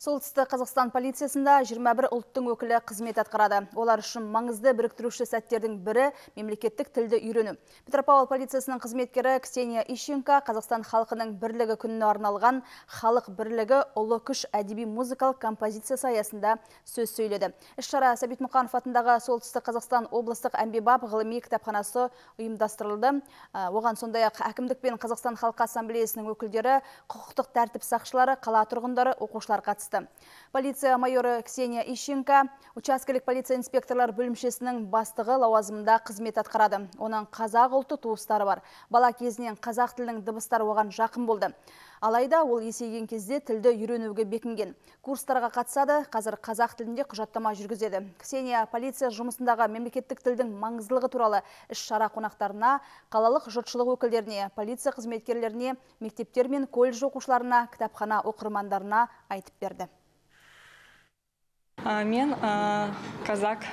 Солтүстік Қазақстан полициясында 21 ұлттың өкілі қызмет атқарады. Олар үшін маңызды біріктіруші сәттердің бірі мемлекеттік тілді үйрену. Петропавл полициясының қызметкері Ксения Ищенко Қазақстан халқының бірлігі күніне арналған халық бірлігі ұлы күш әдеби музыкалық композициясы аясында сөз сөйледі. Іс-шара Сәбит Мұқанов атындағы Солтүстік Қазақстан облыстық әмбебап ғылыми кітапханасы ұйымдастырылды. Оған сондай-ақ әкімдік пен Қазақстан халқы ассамблеясының өкілдері, құқықтық тәртіп сақшылары, қала тұрғындары, оқушылар қатысты. Полиция майоры Ксения Ищенко учаскелік полиция инспекторлар бөлімшесінің бастығы лауазымында қызмет атқарады. Оның қазақ ұлты туыстары бар. Бала кезінен қазақ тілінің дыбыстары оған жақын болды. Алайда ол есейген кезде тілді үйренуге бекінген. Курстарға қатысады, қазір қазақ тілінде құжаттама жүргізеді. Ксения полиция жұмысындағы мемлекеттік тілдің маңыздылығы туралы іс-шара қонақтарына, қалалық жұртшылық өкілдеріне, полиция қызметкерлеріне, мектептер мен колледж оқушыларына, кітапхана оқырмандарына айтып берді. Мен қазақ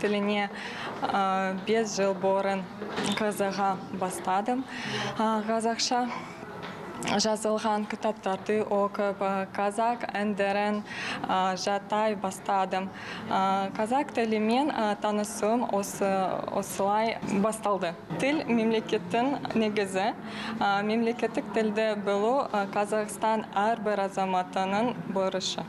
тіліне 5 жыл бұрын қызыға бастадым. Қазақша жазылған кітаптарды оқып, қазақ әндерін жатай бастадым. Қазақ тілімен танысым осылай басталды. Тіл мемлекеттің негізі. Мемлекеттік тілді білу Қазақстан әрбір азаматының борышы.